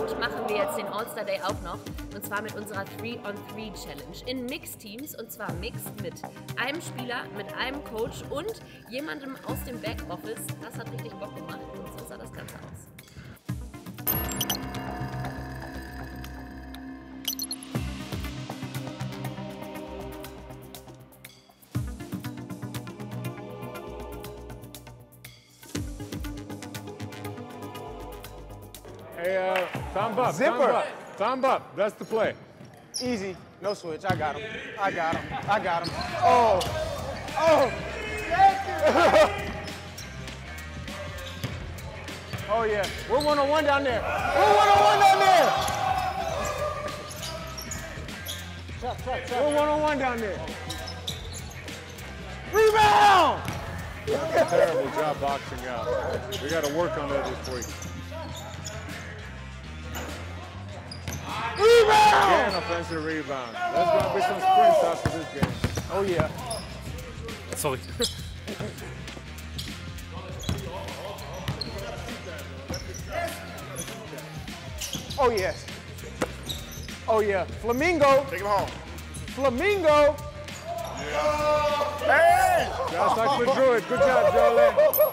Und machen wir jetzt den All-Star Day auch noch. Und zwar mit unserer 3-on-3-Challenge in Mixteams. Und zwar mixed mit einem Spieler, mit einem Coach und jemandem aus dem Backoffice. Das hat richtig Bock gemacht. Hey, uh, thumb up, Zipper. thumb up, thumb up. That's the play. Easy. No switch. I got him. I got him. I got him. Oh. Oh. oh, yeah. We're one on one down there. We're one on one down there. We're one on one down there. Rebound! Terrible job boxing out. We got to work on that this week. Again, offensive rebound. There's going to be some sprints after this game. Oh, yeah. Sorry. Oh, yes. Oh, yeah. Flamingo. Take him home. Flamingo. Just like we drew it. Good job, Jolie.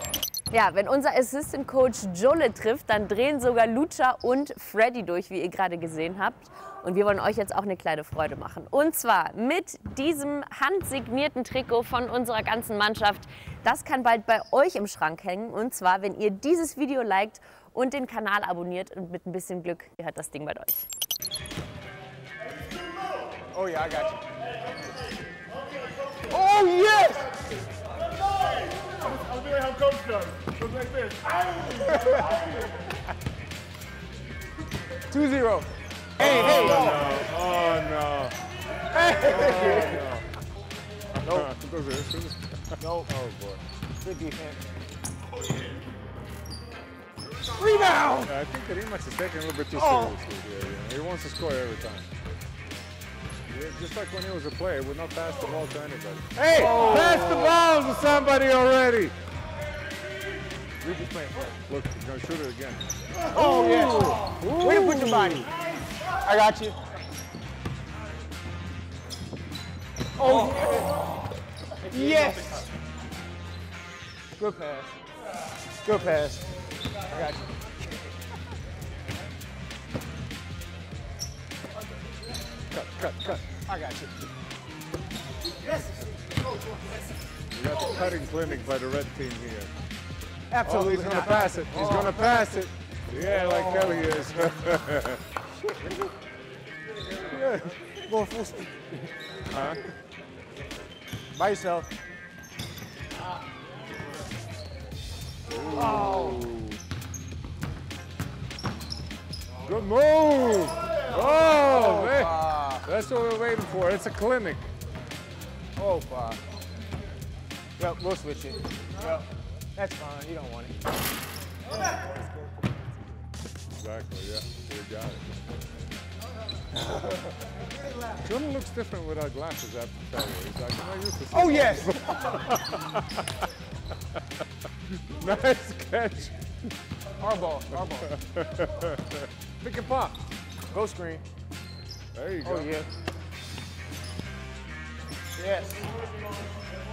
Ja, wenn unser Assistant Coach Jole trifft, dann drehen sogar Lucha und Freddy durch, wie ihr gerade gesehen habt. Und wir wollen euch jetzt auch eine kleine Freude machen. Und zwar mit diesem handsignierten Trikot von unserer ganzen Mannschaft. Das kann bald bei euch im Schrank hängen. Und zwar, wenn ihr dieses Video liked und den Kanal abonniert. Und mit ein bisschen Glück gehört das Ding bei euch. Oh, yeah, I got you. Oh, yes! I'm doing how coach does. Goes like this. 2-0. Hey, hey. Oh, no. No. Oh, no. Oh, nope. No. Oh, boy. Good defense. Oh, Rebound! Yeah, I think that Emax is taking a little bit too Oh. seriously. You know? He wants to score every time. Yeah, just like when he was a player, would not pass the ball to anybody. Hey, pass the balls to somebody already. Regis playing. Look, he's gonna shoot it again. Oh, yes. Way to put your body. I got you. Oh, yes. Good pass. Good pass. I got you. Cut, cut, cut. I got you. We got the cutting clinic by the red team here. Oh, Absolutely. he's gonna not. pass it. He's gonna oh. pass it. Yeah, like Kelly is. Going full speed. huh? By yourself. Oh. Good move. Oh, man. That's what we're waiting for. It's a clinic. oh, fuck. Yep, we'll switch it. Yep. That's fine. You don't want it. Exactly, yeah. You got it. Jordan looks different without glasses, I have to tell you. He's like, I'm not used to Oh, yes. Nice catch. Our ball. Our ball. Pick and pop. Go screen. There you oh, go. Oh, yeah. Yes.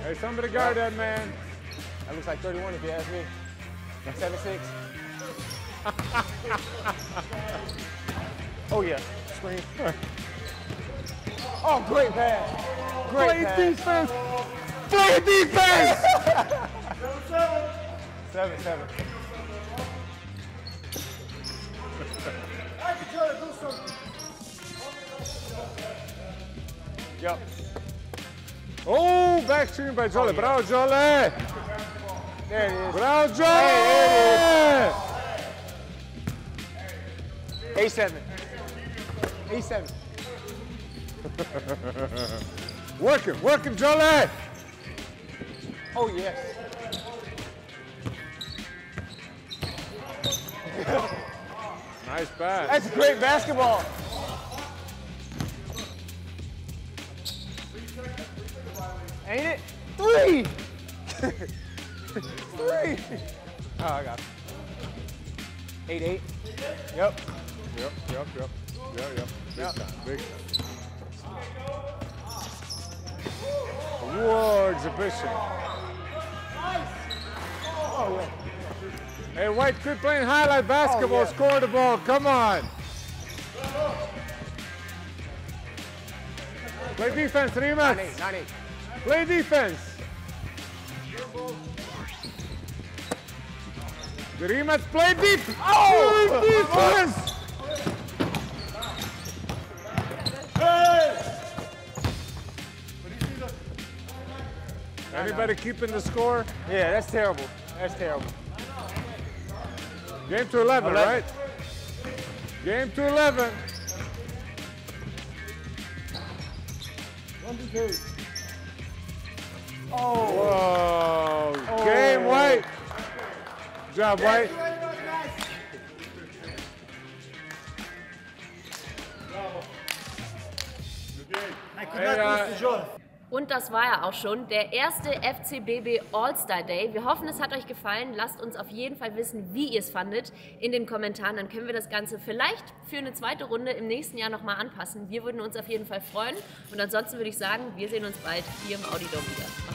Hey, somebody guard that man. That looks like 31 if you ask me. 7-6. oh, yeah. Screen. Oh, great pass. Great Play pass. defense. Play defense. Seven, seven. Yep. oh, back screen by Jolly. Oh, yeah. Bravo, Jolly. There it is. Bravo, Jolly. A7. A7. Working, working, Jolly. Oh, yes. Nice pass. That's great basketball. Ain't it? Three! Three! Oh, I got it. Eight, eight. Yep. Yep, yep, yep. Yeah, yep. Big Yep. time, big time. Whoa, exhibition. Hey, White, quit playing highlight basketball. Oh, yeah. Score the ball. Come on. Play defense, Rimas. eight, nine eight. Play defense. The Rimas play deep. Oh, defense. Anybody keeping the score? Yeah, that's terrible. That's terrible. Game to 11, Eleven. right? Game to 11. Oh. Whoa. Game White. Good job, White. Hey, uh, Und das war ja auch schon der erste FCBB All-Star Day. Wir hoffen, es hat euch gefallen. Lasst uns auf jeden Fall wissen, wie ihr es fandet in den Kommentaren. Dann können wir das Ganze vielleicht für eine zweite Runde im nächsten Jahr nochmal anpassen. Wir würden uns auf jeden Fall freuen. Und ansonsten würde ich sagen, wir sehen uns bald hier im Audidom wieder.